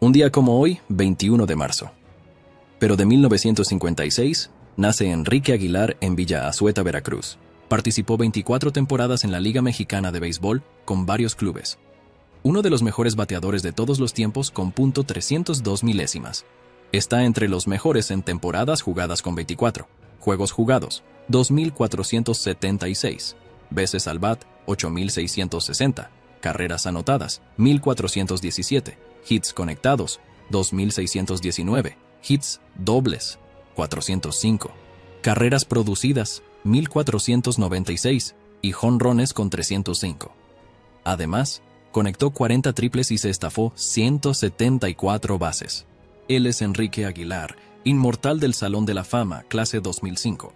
Un día como hoy, 21 de marzo. Pero de 1956, nace Enrique Aguilar en Villa Azueta, Veracruz. Participó 24 temporadas en la Liga Mexicana de Béisbol con varios clubes. Uno de los mejores bateadores de todos los tiempos con punto .302 milésimas. Está entre los mejores en temporadas jugadas con 24, juegos jugados, 2.476, veces al bat, 8.660, carreras anotadas, 1.417, hits conectados, 2.619, hits dobles, 405, carreras producidas, 1.496 y jonrones con 305. Además, conectó 40 triples y se estafó 174 bases. Él es Enrique Aguilar, inmortal del Salón de la Fama, clase 2005.